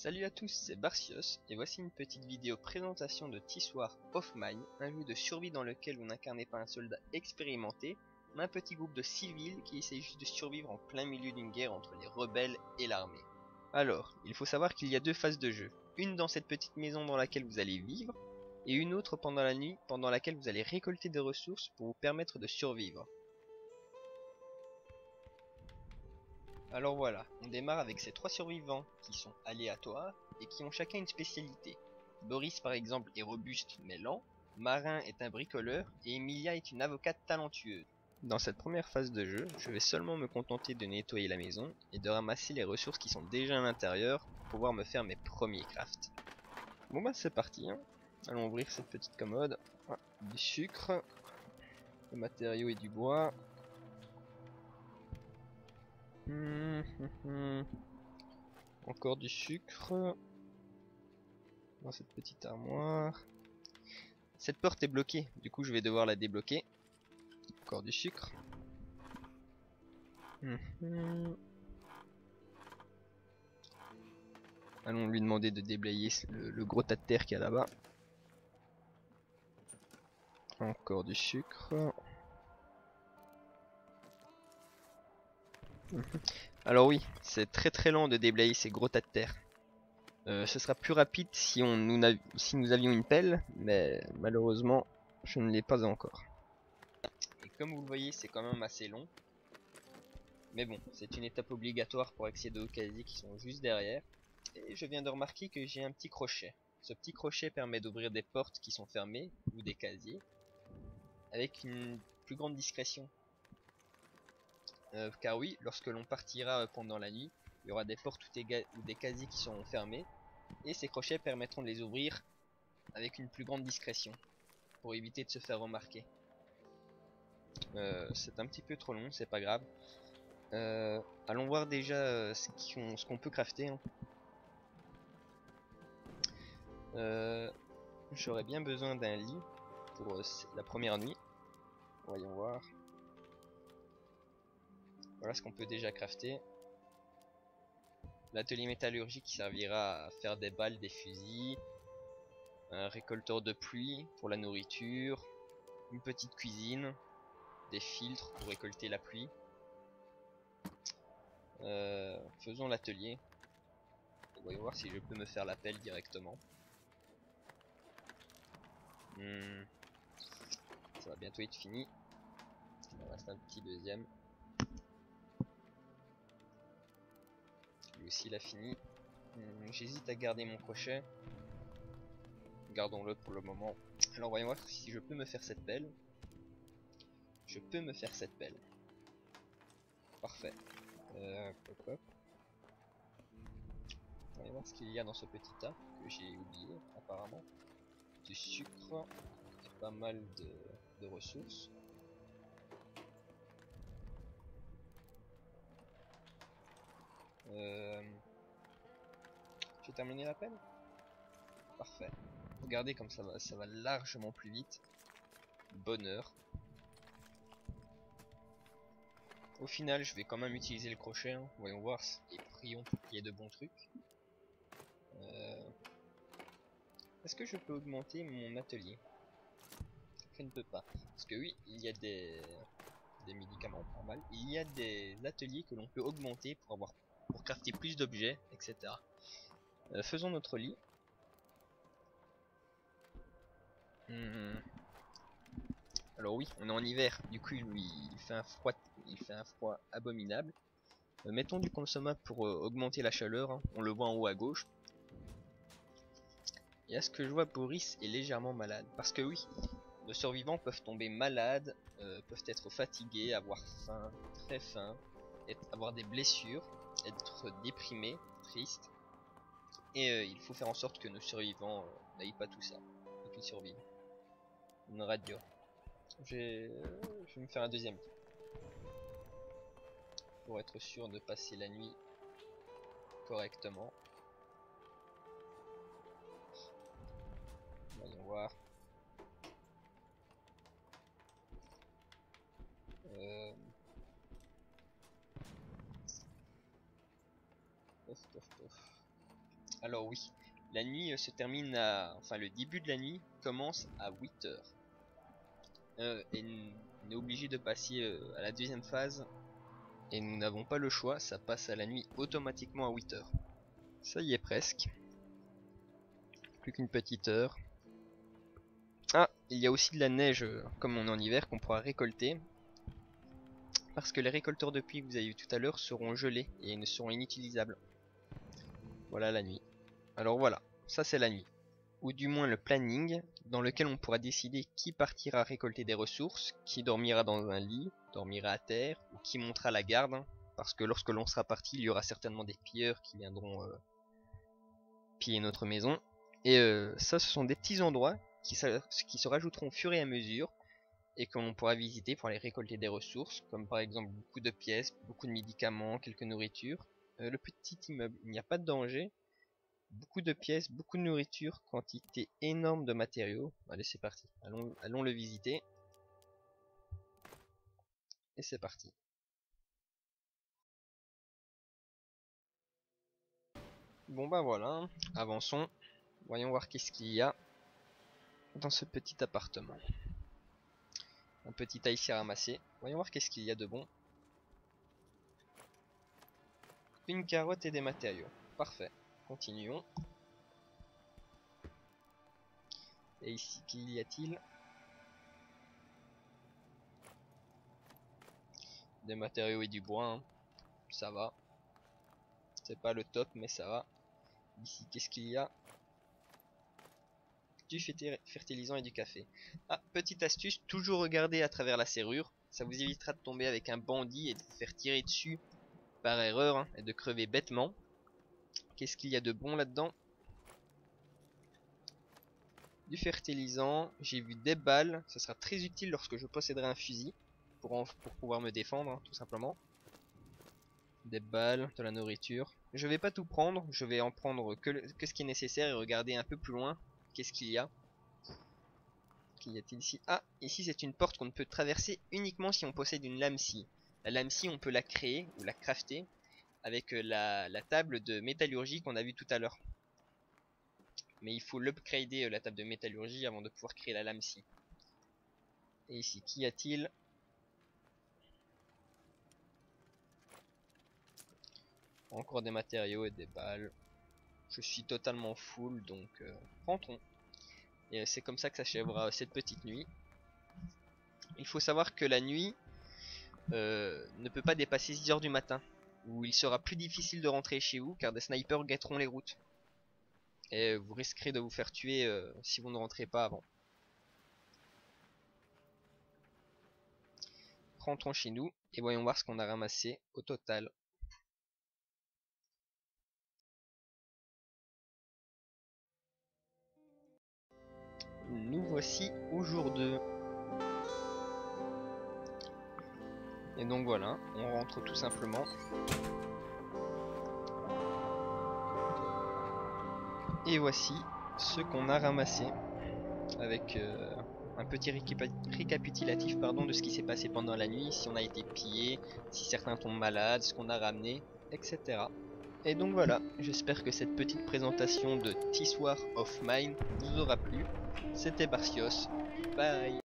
Salut à tous, c'est Barcios, et voici une petite vidéo présentation de Tissoir of Mine, un jeu de survie dans lequel vous n'incarnez pas un soldat expérimenté, mais un petit groupe de civils qui essaient juste de survivre en plein milieu d'une guerre entre les rebelles et l'armée. Alors, il faut savoir qu'il y a deux phases de jeu, une dans cette petite maison dans laquelle vous allez vivre, et une autre pendant la nuit, pendant laquelle vous allez récolter des ressources pour vous permettre de survivre. Alors voilà, on démarre avec ces trois survivants qui sont aléatoires et qui ont chacun une spécialité. Boris par exemple est robuste mais lent, Marin est un bricoleur et Emilia est une avocate talentueuse. Dans cette première phase de jeu, je vais seulement me contenter de nettoyer la maison et de ramasser les ressources qui sont déjà à l'intérieur pour pouvoir me faire mes premiers crafts. Bon bah c'est parti, hein. allons ouvrir cette petite commode. Ah, du sucre, le matériau et du bois, Hum, hum, hum. Encore du sucre. Dans cette petite armoire. Cette porte est bloquée, du coup je vais devoir la débloquer. Encore du sucre. Allons lui demander de déblayer le gros tas de terre qu'il y a là-bas. Encore du sucre. Alors oui, c'est très très lent de déblayer ces gros tas de terre. Euh, ce sera plus rapide si, on, nous, si nous avions une pelle, mais malheureusement, je ne l'ai pas encore. Et comme vous le voyez, c'est quand même assez long. Mais bon, c'est une étape obligatoire pour accéder aux casiers qui sont juste derrière. Et je viens de remarquer que j'ai un petit crochet. Ce petit crochet permet d'ouvrir des portes qui sont fermées, ou des casiers, avec une plus grande discrétion. Euh, car oui, lorsque l'on partira euh, pendant la nuit, il y aura des portes ou des, casiers qui seront fermés, et ces crochets permettront de les ouvrir avec une plus grande discrétion, pour éviter de se faire remarquer. Euh, c'est un petit peu trop long, c'est pas grave. allons voir déjà ce qu'on peut crafter. Hein. J'aurais bien besoin d'un lit pour la première nuit. Voyons voir. Voilà ce qu'on peut déjà crafter. L'atelier métallurgique qui servira à faire des balles, des fusils. Un récolteur de pluie pour la nourriture. Une petite cuisine. Des filtres pour récolter la pluie. Euh, faisons l'atelier. Voyons voir si je peux me faire l'appel directement. Hmm. Ça va bientôt être fini. Il reste un petit deuxième. Aussi l'a fini. Hmm, j'hésite à garder mon crochet. Gardons-le pour le moment. Alors voyons voir si je peux me faire cette pelle. Je peux me faire cette pelle. Parfait. Euh, Voyons voir ce qu'il y a dans ce petit tas que j'ai oublié apparemment. Du sucre pas mal de ressources. Euh... J'ai terminé la peine? Parfait. Regardez comme ça va, ça va largement plus vite. Bonheur. Au final, je vais quand même utiliser le crochet. Hein. Voyons voir et prions pour qu'il y ait de bons trucs. Euh, est-ce que je peux augmenter mon atelier? Je ne peux pas. Parce que oui, il y a des, des médicaments mal. Il y a des ateliers que l'on peut augmenter pour avoir pour crafter plus d'objets, etc. Euh, faisons notre lit. Hmm. Alors oui, on est en hiver, du coup il fait un froid, il fait un froid abominable. Euh, mettons du consommable pour euh, augmenter la chaleur, hein. on le voit en haut à gauche. Et à ce que je vois, Boris est légèrement malade. Parce que oui, nos survivants peuvent tomber malades, peuvent être fatigués, avoir faim, très faim, avoir des blessures être déprimé, triste. Et euh, il faut faire en sorte que nos survivants euh, n'aillent pas tout ça. Et qu'ils survivent. Une radio. Euh, je vais me faire un deuxième Pour être sûr de passer la nuit correctement. Voyons voir. Euh, Alors oui, la nuit euh, se termine à... Enfin, le début de la nuit commence à 8 heures. Euh, et on est obligé de passer euh, à la deuxième phase. Et nous n'avons pas le choix, ça passe à la nuit automatiquement à 8 heures. Ça y est presque. Plus qu'une petite heure. Ah, il y a aussi de la neige, comme on est en hiver, qu'on pourra récolter. Parce que les récolteurs de pluie que vous avez vu tout à l'heure seront gelés et ne seront inutilisables. Voilà la nuit. Alors voilà, ça c'est la nuit. Ou du moins le planning, dans lequel on pourra décider qui partira récolter des ressources, qui dormira dans un lit, dormira à terre, ou qui montera la garde. hein, parce que lorsque l'on sera parti, il y aura certainement des pilleurs qui viendront euh, piller notre maison. Et euh, ça, ce sont des petits endroits qui, se rajouteront au fur et à mesure et que l'on pourra visiter pour aller récolter des ressources, comme par exemple beaucoup de pièces, beaucoup de médicaments, quelques nourritures. Euh, le petit immeuble, il n'y a pas de danger. Beaucoup de pièces, beaucoup de nourriture, quantité énorme de matériaux. Allez, c'est parti. Allons, allons le visiter. Et c'est parti. Bon bah voilà, avançons. Voyons voir qu'est-ce qu'il y a dans ce petit appartement. Un petit ici à ramasser. Voyons voir qu'est-ce qu'il y a de bon. Une carotte et des matériaux. Parfait. Continuons. Et ici, qu'y a-t-il? Des matériaux et du bois. hein. Ça va. C'est pas le top, mais ça va. Ici, qu'est-ce qu'il y a? Du ferti- fertilisant et du café. Ah, petite astuce, toujours regarder à travers la serrure. Ça vous évitera de tomber avec un bandit et de faire tirer dessus par erreur hein, et de crever bêtement. Qu'est-ce qu'il y a de bon là-dedans? Du fertilisant, j'ai vu des balles, ça sera très utile lorsque je posséderai un fusil pour, pouvoir me défendre, hein, tout simplement. Des balles, de la nourriture. Je vais pas tout prendre, je vais en prendre que ce qui est nécessaire et regarder un peu plus loin qu'est-ce qu'il y a. Qu'y a-t-il ici? Ah, ici c'est une porte qu'on ne peut traverser uniquement si on possède une lame scie. La lame scie, on peut la créer ou la crafter avec euh, la, table de métallurgie qu'on a vu tout à l'heure. Mais il faut l'upgrader euh, la table de métallurgie avant de pouvoir créer la lame scie. Et ici, qu'y a-t-il? Encore des matériaux et des balles. Je suis totalement full, donc euh, rentrons. Et euh, c'est comme ça que s'achèvera cette petite nuit. Il faut savoir que la nuit euh, ne peut pas dépasser 6 heures du matin, où il sera plus difficile de rentrer chez vous, car des snipers guetteront les routes. Et vous risquerez de vous faire tuer euh, si vous ne rentrez pas avant. Rentrons chez nous et voyons voir ce qu'on a ramassé au total. Nous voici au jour 2. Et donc voilà, on rentre tout simplement. Et voici ce qu'on a ramassé avec euh, un petit récapitulatif pardon, de ce qui s'est passé pendant la nuit, si on a été pillé, si certains tombent malades, ce qu'on a ramené, etc. Et donc voilà, j'espère que cette petite présentation de Tissoir of Mine vous aura plu. C'était Barcios, bye